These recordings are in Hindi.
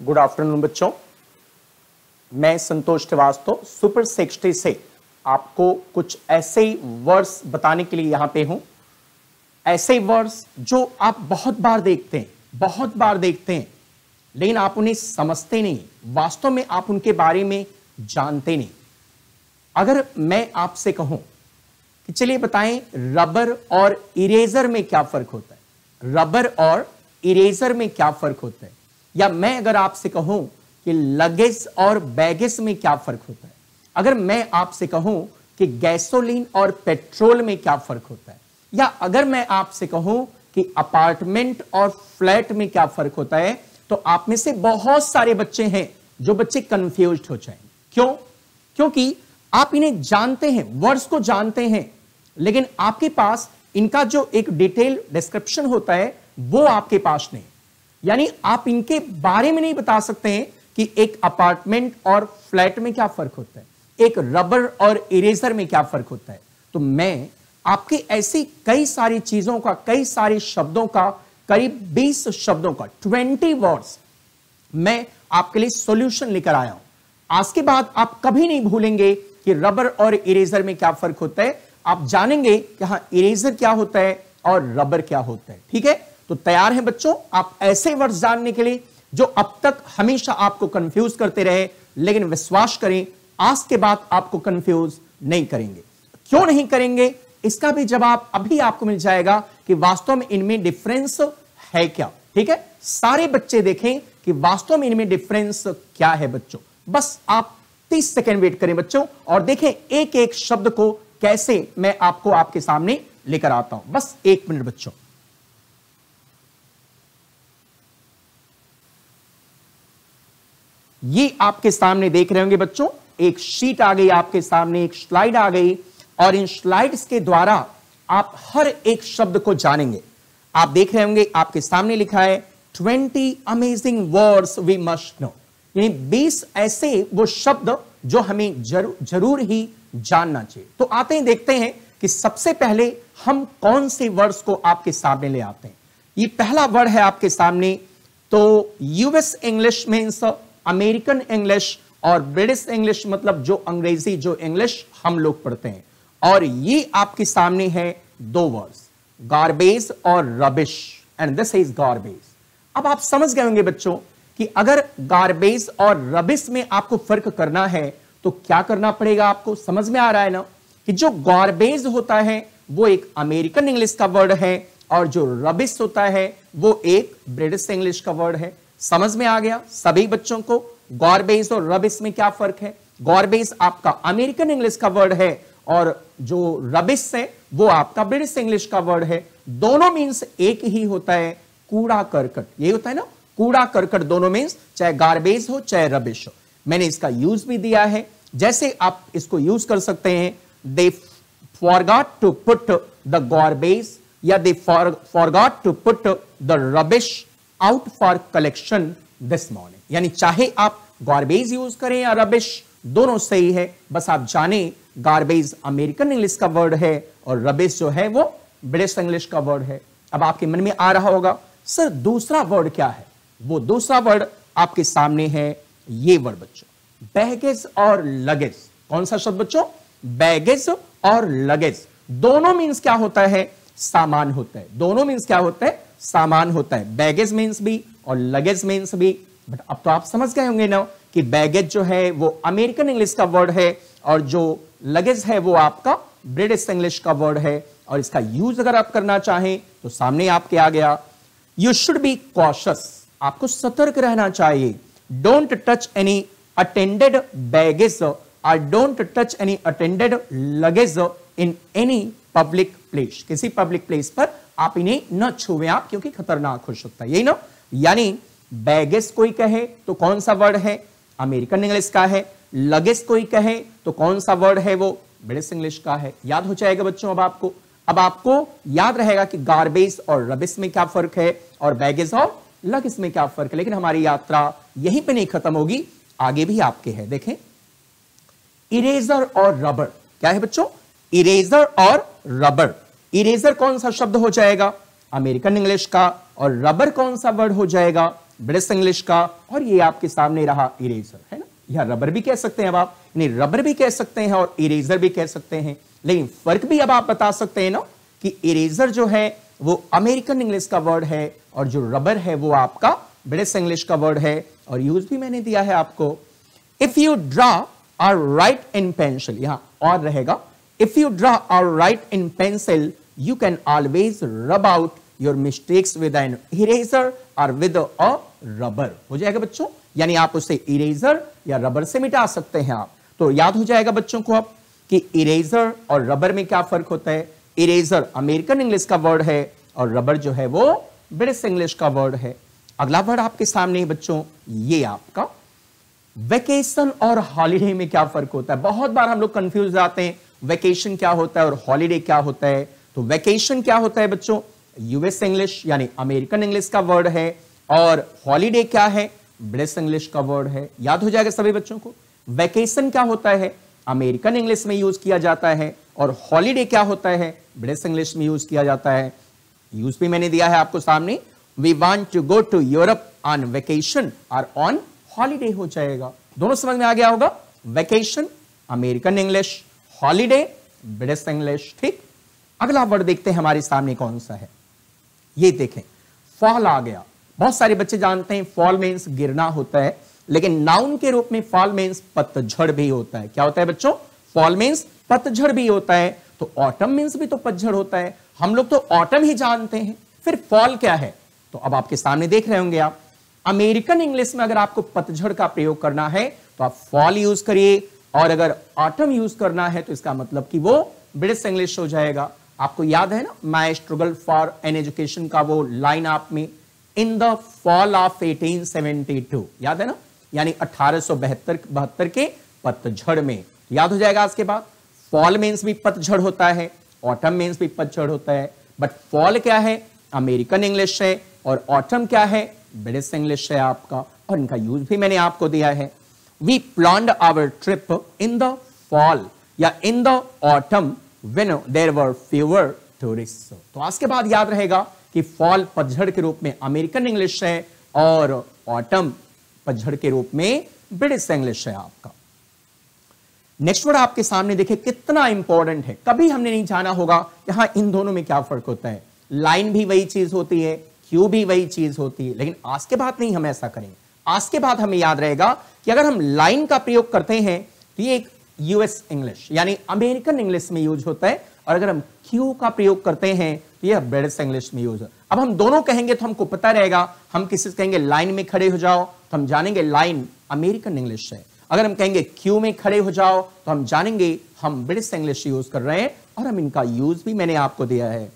गुड आफ्टरनून बच्चों। मैं संतोष श्रीवास्तव सुपर सिक्सटी से आपको कुछ ऐसे वर्ड्स बताने के लिए यहाँ पे हूँ। ऐसे वर्ड्स जो आप बहुत बार देखते हैं, बहुत बार देखते हैं, लेकिन आप उन्हें समझते नहीं, वास्तव में आप उनके बारे में जानते नहीं। अगर मैं आपसे कहूँ कि चलिए बताएँ रबर और इरेजर में क्या फ़र्क होता है? रबर और इरेजर में क्या फ़र्क होता है? या मैं अगर आपसे कहूँ कि लगेज और बैगेज में क्या फ़र्क होता है? अगर मैं आपसे कहूँ कि गैसोलीन और पेट्रोल में क्या फ़र्क होता है? या अगर मैं आपसे कहूँ कि अपार्टमेंट और फ्लैट में क्या फ़र्क होता है तो आप में से बहुत सारे बच्चे हैं जो बच्चे कंफ्यूज हो जाएँगे। क्यों? क्योंकि आप इन्हें जानते हैं वर्ड्स को जानते हैं, लेकिन आपके पास इनका जो एक डिटेल डिस्क्रिप्शन होता है, वो आपके पास नहीं। यानी आप इनके बारे में नहीं बता सकते हैं कि एक अपार्टमेंट और फ्लैट में क्या फ़र्क होता है, एक रबर और इरेजर में क्या फ़र्क होता है। तो मैं आपके ऐसी कई सारी चीज़ों का, कई सारे शब्दों का, करीब 20 शब्दों का 20 वर्ड्स मैं आपके लिए सॉल्यूशन लेकर आया हूँ। आज के बाद आप कभी नहीं भूलेंगे कि रबर और इरेजर में क्या फ़र्क होता है। आप जानेंगे कि हाँ इरेजर क्या होता है और रबर क्या होता है। ठीक है? तो तैयार हैं बच्चों, आप ऐसे वर्ड जानने के लिए जो अब तक हमेशा आपको कंफ्यूज करते रहे, लेकिन विश्वास करें, आज के बाद आपको कंफ्यूज नहीं करेंगे। क्यों नहीं करेंगे? इसका भी जवाब अभी आपको मिल जाएगा कि वास्तव में इनमें डिफरेंस है क्या। ठीक है? सारे बच्चे देखें कि वास्तव में इनमें डिफरेंस क्या है बच्चों। बस आप 30 सेकेंड वेट करें बच्चों और देखें एक एक शब्द को कैसे मैं आपको आपके सामने लेकर आता हूँ। बस एक मिनट बच्चों। ये आपके सामने देख रहे होंगे बच्चों, एक शीट आ गई आपके सामने, एक स्लाइड आ गई, और इन स्लाइड्स के द्वारा आप हर एक शब्द को जानेंगे। आप देख रहे होंगे, आपके सामने लिखा है, twenty amazing words we must know यानी बीस ऐसे वो शब्द जो हमें ज़रूर ज़रूर ही जानना चाहिए। तो आते ही, देखते हैं कि सबसे पहले हम कौन से वर्ड्स को आपके सामने ले आते हैं। ये पहला वर्ड है आपके सामने तो US English means American English और ब्रिटिश इंग्लिश मतलब जो अंग्रेज़ी, जो इंग्लिश हम लोग पढ़ते हैं। और ये आपके सामने है दो वर्ड्स गार्बेज और rubbish and this is garbage अब आप समझ गए होंगे बच्चों कि अगर गार्बेज और रबिश में आपको फ़र्क करना है तो क्या करना पड़ेगा आपको? समझ में आ रहा है ना? कि जो गार्बेज होता है, वो एक अमेरिकन इंग्लिश का वर्ड है, और जो रबिश होता है, वो एक ब्रिटिश इंग्लिश का वर्ड है। समझ में आ गया? सभी बच्चों को गॉर्बेज और रबिस में क्या फ़र्क है? गॉर्बेज आपका अमेरिकन इंग्लिश का वर्ड है और जो रबिस है, वो आपका ब्रिटिश इंग्लिश का वर्ड है। दोनों मीन्स एक ही होता है, कूड़ा करकट। ये होता है ना? कूड़ा करकट दोनों मीन्स चाहे गार्बेज हो, चाहे रबिश हो। मैंने इसका यूज़ भी दिया है। जैसे आप इसको यूज़ कर सकते हैं they forgot to put the garbage या they forgot to put the rubbish out for collection this morning यानी चाहे आप गार्बेज यूज़ करें या रबिश दोनों सही है। बस आप जाने गार्बेज अमेरिकन इंग्लिश का वर्ड है और रबिश जो है वो ब्रिटिश इंग्लिश का वर्ड है। अब आपके मन में आ रहा होगा, सर, दूसरा वर्ड क्या है? वो दूसरा वर्ड आपके सामने है, ये वर्ड बच्चों। बैगेज और लगेज कौन सा शब्द बच्चों? बैगेज और लगेज दोनों मीन्स क्या होता है? सामान होता है। दोनों मीन्स क्या होता है? सामान होता है। बैगेज मीन्स भी और लगेज मीन्स भी। बट अब तो आप समझ गए होंगे ना कि बैगेज जो है, वो अमेरिकन इंग्लिश का वर्ड है और जो लगेज है, वो आपका ब्रिटिश इंग्लिश का वर्ड है। और इसका यूज़ अगर आप करना चाहें तो सामने आपके आ गया। यू शुड बी कॉशस आपको सतर्क रहना चाहिए। Don't touch any attended baggage और don't touch any attended luggage in any public place किसी पब्लिक प्लेस पर आप इन्हें न छुए आप, क्योंकि खतरनाक हो सकता है यही ना यानी बैगेज कोई कहे तो कौन सा वर्ड है? अमेरिकन इंग्लिश का है। लगेज कोई कहे तो कौन सा वर्ड है? वो ब्रिटिश इंग्लिश का है। याद हो जाएगा बच्चों अब आपको। अब आपको याद रहेगा कि गार्बेज और रबिस में क्या फ़र्क है और बैगेज और लगेज में क्या फ़र्क है। लेकिन हमारी यात्रा यहीं पे नहीं खत्म होगी, आगे भी आपके है। देखें। इरेजर और रबर क्या है बच्चों? इरेजर और रबर। इरेजर कौन सा शब्द हो जाएगा? अमेरिकन इंग्लिश का। और रबर कौन सा वर्ड हो जाएगा? ब्रिटिश इंग्लिश का। और ये आपके सामने रहा इरेजर, है ना? या रबर भी कह सकते हैं अब आप। नहीं रबर भी कह सकते हैं और इरेजर भी कह सकते हैं। लेकिन फ़र्क भी अब आप बता सकते हैं ना कि इरेजर जो है, वो अमेरिकन इंग्लिश का वर्ड है और जो रबर है, वो आपका ब्रिटिश इंग्लिश का वर्ड है। और यूज़ भी मैंने दिया है आपको। If you draw or write in pencil यहाँ और रहेगा। If you draw or write in pencil you can always rub out your mistakes with an eraser और विद अ रबर हो जाएगा बच्चों? यानी आप उसे इरेजर या रबर से मिटा सकते हैं आप। तो याद हो जाएगा बच्चों को अब कि इरेजर और रबर में क्या फ़र्क होता है? इरेजर अमेरिकन इंग्लिश का वर्ड है और रबर जो है वो ब्रिटिश इंग्लिश का वर्ड है। अगला वर्ड आपके सामने है बच्चों, ये आपका वेकेशन और हॉलीडे में क्या फ़र्क होता है? बहुत बार हम लोग कंफ्यूज आते हैं। वेकेशन क्या होता है और हॉलीडे क्या होता है? तो वेकेशन क्या होता है बच्चों? यूएस इंग्लिश यानी अमेरिकन इंग्लिश का वर्ड है। और हॉलीडे क्या है? ब्रिटिश इंग्लिश का वर्ड है। याद हो जाएगा सभी बच्चों को? वेकेशन क्या होता है? अमेरिकन इंग्लिश में यूज़ किया जाता है। और हॉलीडे क्या होता है? ब्रिटिश इंग्लिश में यूज़ किया जाता है। यूज़ भी मैंने दिया है आपको सामने। We want to go to Europe on vacation और ऑन हॉलीडे हो जाएगा। दोनों समझ में आ गया होगा? Vacation American English holiday British English, ठीक? अगला वर्ड देखते हैं हमारे सामने कौन सा है। ये देखें फॉल आ गया। बहुत सारे बच्चे जानते हैं फॉल मीन्स गिरना होता है, लेकिन नाउन के रूप में फॉल मीन्स पतझड़ भी होता है। क्या होता है बच्चों? फॉल मीन्स पतझड़ भी होता है तो ऑटम मीन्स भी तो पतझड़ होता है। हम लोग तो ऑटम ही जानते हैं, फिर फॉल क्या है? तो अब आपके सामने देख रहे होंगे आप। अमेरिकन इंग्लिश में अगर आपको पतझड़ का प्रयोग करना है तो आप फॉल यूज़ करिए। और अगर ऑटम यूज़ करना है तो इसका मतलब कि वो ब्रिटिश इंग्लिश हो जाएगा। आपको याद है ना my struggle for an education का वो लाइन आप में इन द फॉल ऑफ़ 1872 याद है ना? यानी अठारह सौ बहत्तर के पतझड़ में। याद हो जाएगा आज के बाद? फॉल मीन्स भी पतझड़ होता है ऑटम मीन्स भी पतझड़ होता है। बट फॉल क्या है? अमेरिकन इंग्लिश है, और ऑटम क्या है? ब्रिटिश इंग्लिश है आपका, और इनका यूज़ भी मैंने आपको दिया है। We plan our trip in the fall या in the autumn when there were fewer tourists. तो आज के बाद याद रहेगा कि फॉल पतझड़ के रूप में अमेरिकन इंग्लिश है और ऑटम पतझड़ के रूप में ब्रिटिश इंग्लिश है आपका। नेक्स्ट वर्ड आपके सामने देखे कितना इंपॉर्टेंट है। कभी हमने नहीं जाना होगा, यहाँ इन दोनों में क्या फ़र्क होता है? लाइन भी वही चीज़ होती है क्यू भी वही चीज़ होती है। लेकिन आज के बाद नहीं हम ऐसा करेंगे। आज के बाद हमें याद रहेगा कि अगर हम लाइन का प्रयोग करते हैं तो ये एक यूएस इंग्लिश यानी अमेरिकन इंग्लिश में यूज़ होता है, और अगर हम क्यू का प्रयोग करते हैं तो यह ब्रिटिश इंग्लिश में यूज़ अब हम दोनों कहेंगे तो हमको पता रहेगा, हम किसी से कहेंगे लाइन में खड़े हो जाओ तो हम जानेंगे लाइन अमेरिकन इंग्लिश है। अगर हम कहेंगे क्यू में खड़े हो जाओ तो हम जानेंगे हम ब्रिटिश इंग्लिश यूज़ कर रहे हैं, और हम इनका यूज़ भी मैंने आपको दिया है।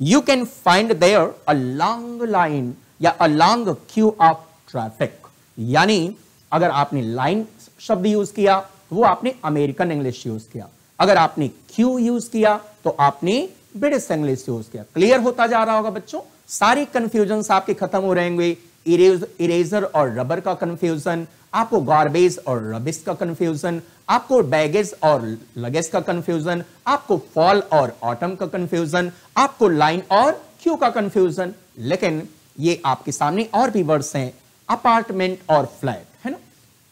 You can find there a long line या a long queue of traffic यानी अगर आपने लाइन शब्द यूज़ किया, वो आपने अमेरिकन इंग्लिश यूज़ किया। अगर आपने क्यू यूज़ किया तो आपने ब्रिटिश इंग्लिश यूज़ किया। क्लियर होता जा रहा होगा बच्चों? सारी कंफ्यूजन आपके खत्म हो रहेंगे। इरेजर और रबर का कंफ्यूजन आपको गार्बेज और रबिस का कंफ्यूजन आपको बैगेज और लगेज का कंफ्यूजन आपको फॉल और ऑटम का कंफ्यूजन आपको लाइन और क्यू का कंफ्यूजन लेकिन ये आपके सामने और भी वर्ड्स हैं अपार्टमेंट और फ्लैट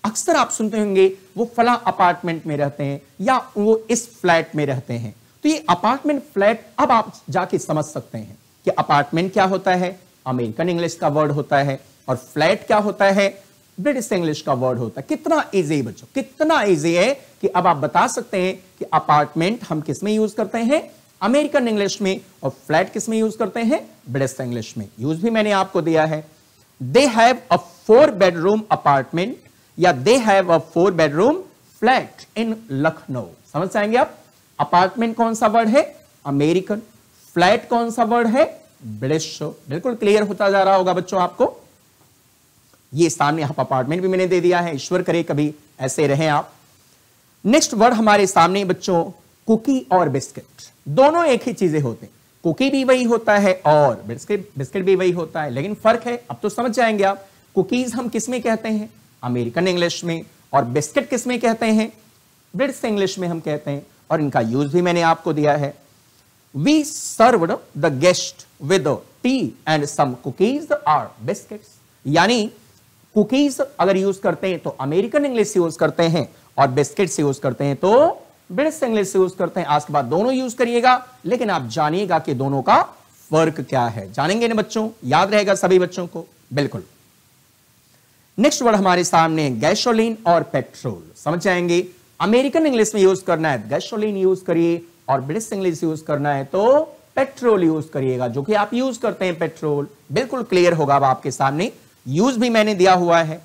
अक्सर आप सुनते होंगे, वो फला अपार्टमेंट में रहते हैं या वो इस फ्लैट में रहते हैं। तो ये अपार्टमेंट फ्लैट अब आप जाके समझ सकते हैं कि अपार्टमेंट क्या होता है, अमेरिकन इंग्लिश का वर्ड होता है और फ्लैट क्या होता है, ब्रिटिश इंग्लिश का वर्ड होता है। कितना इजी बच्चों, कितना इजी है कि अब आप बता सकते हैं कि अपार्टमेंट हम किसमें यूज़ करते हैं? अमेरिकन इंग्लिश में और फ्लैट किसमें यूज़ करते हैं? ब्रिटिश इंग्लिश में। यूज़ भी मैंने आपको दिया है। They have a four bedroom apartment या they have a four bedroom flat in Lucknow समझ जाएँगे आप? अपार्टमेंट कौन सा वर्ड है? अमेरिकन फ्लैट कौन सा वर्ड है? ब्रिटिश बिल्कुल क्लियर होता जा रहा होगा बच्चों आपको। ये सामने आप अपार्टमेंट भी मैंने दे दिया है। ईश्वर करे कभी ऐसे रहे आप। नेक्स्ट वर्ड हमारे सामने बच्चों कुकी और बिस्किट दोनों एक ही चीज़ें होते हैं। कुकी भी वही होता है और बिस्किट बिस्किट भी वही होता है। लेकिन फ़र्क है, अब तो समझ जाएँगे आप। कुकीज हम किसमें कहते हैं? अमेरिकन इंग्लिश में और बिस्किट किसमें कहते हैं? ब्रिटिश इंग्लिश में हम कहते हैं और इनका यूज़ भी मैंने आपको दिया है। We served the guest with tea and some cookies or biscuits यानी कुकीज अगर यूज़ करते हैं तो अमेरिकन इंग्लिश यूज़ करते हैं और बिस्किट यूज़ करते हैं तो ब्रिटिश इंग्लिश से यूज़ करते हैं। आज के बाद दोनों यूज़ करिएगा, लेकिन आप जानिएगा कि दोनों का फ़र्क क्या है। जानेंगे ना बच्चों? याद रहेगा सभी बच्चों को। बिल्कुल। नेक्स्ट वर्ड हमारे सामने गैसोलीन और पेट्रोल समझ जाएँगे? अमेरिकन इंग्लिश में यूज़ करना है गैसोलीन यूज़ करिए और ब्रिटिश इंग्लिश यूज़ करना है तो पेट्रोल यूज़ करिएगा, जो कि आप यूज़ करते हैं पेट्रोल बिल्कुल क्लियर होगा अब आपके सामने. यूज़ भी मैंने दिया हुआ है.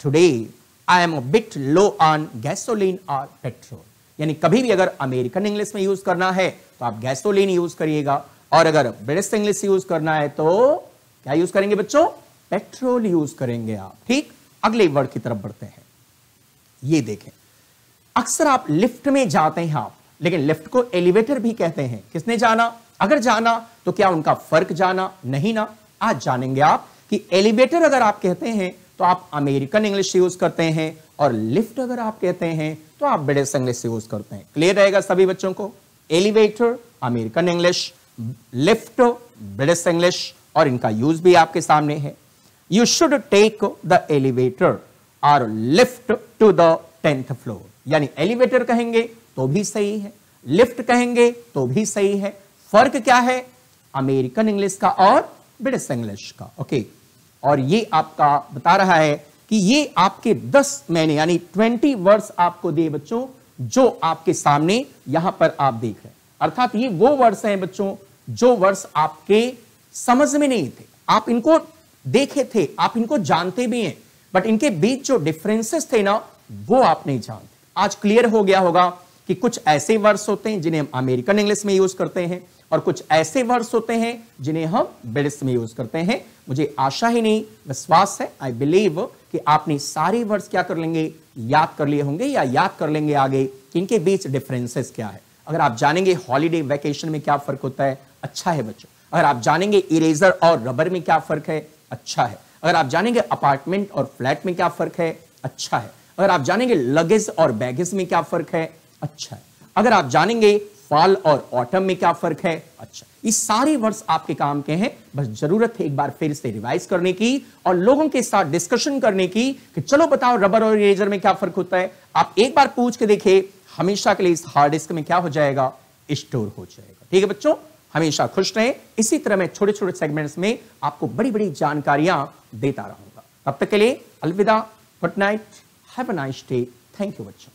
Today I am bit low on gasoline और पेट्रोल यानी कभी भी अगर अमेरिकन इंग्लिश में यूज़ करना है तो आप गैसोलीन यूज़ करिएगा. और अगर ब्रिटिश इंग्लिश यूज़ करना है तो क्या यूज़ करेंगे बच्चों? पेट्रोल यूज़ करेंगे आप। ठीक? अगले वर्ड की तरफ़ बढ़ते हैं। ये देखें। अक्सर आप लिफ्ट में जाते हैं आप, लेकिन लिफ्ट को एलिवेटर भी कहते हैं। किसने जाना? अगर जाना तो क्या उनका फ़र्क जाना? नहीं ना। आज जानेंगे आप कि एलिवेटर अगर आप कहते हैं तो आप अमेरिकन इंग्लिश यूज़ करते हैं, और लिफ्ट अगर आप कहते हैं तो आप ब्रिटिश इंग्लिश यूज़ करते हैं। क्लियर रहेगा सभी बच्चों को? Elevator, American English, lift, British English, और इनका यूज़ भी आपके सामने है। You should take the elevator और lift to the tenth floor यानी एलिवेटर कहेंगे तो भी सही है। लिफ्ट कहेंगे तो भी सही है। फ़र्क क्या है? अमेरिकन इंग्लिश का और ब्रिटिश इंग्लिश का। ओके और ये आपका बता रहा है कि ये आपके 10 महीने यानी 20 वर्ड्स आपको दिए बच्चों, जो आपके सामने यहाँ पर आप देख रहे हैं। अर्थात ये वो वर्ड्स हैं बच्चों, जो वर्ड्स आपके समझ में नहीं थे। आप इनको देखे थे, आप इनको जानते भी हैं बट इनके बीच जो डिफरेंसेस थे ना, वो आप नहीं जानते। आज क्लियर हो गया होगा कि कुछ ऐसे वर्ड्स होते हैं जिन्हें हम अमेरिकन इंग्लिश में यूज़ करते हैं, और कुछ ऐसे वर्ड्स होते हैं जिन्हें हम ब्रिटिश में यूज़ करते हैं। मुझे आशा ही नहीं, विश्वास है आई बिलीव कि आपने सारे वर्ड्स क्या कर लेंगे, याद कर लिए होंगे या याद कर लेंगे आगे कि इनके बीच डिफरेंसेस क्या है। अगर आप जानेंगे हॉलीडे वैकेशन में क्या फ़र्क होता है अच्छा है बच्चों। अगर आप जानेंगे इरेजर और रबर में क्या फ़र्क है अच्छा है। अगर आप जानेंगे अपार्टमेंट और फ्लैट में क्या फ़र्क है अच्छा है। अगर आप जानेंगे लगेज और बैगेज में क्या फ़र्क है अच्छा है। अगर आप जानेंगे फॉल और ऑटम में क्या फ़र्क है अच्छा ये सारे वर्ड्स आपके काम के हैं। बस ज़रूरत है एक बार फिर से रिवाइज करने की और लोगों के साथ डिस्कशन करने की कि चलो बताओ रबर और इरेजर में क्या फ़र्क होता है। आप एक बार पूछ के देखिए, हमेशा के लिए इस हार्ड डिस्क में क्या हो जाएगा? स्टोर हो जाएगा। ठीक है बच्चों? हमेशा खुश रहें। इसी तरह मैं छोटे छोटे सेगमेंट्स में आपको बड़ी बड़ी जानकारियाँ देता रहूँगा। तब तक के लिए अलविदा good night have a nice day thank you बच्चों।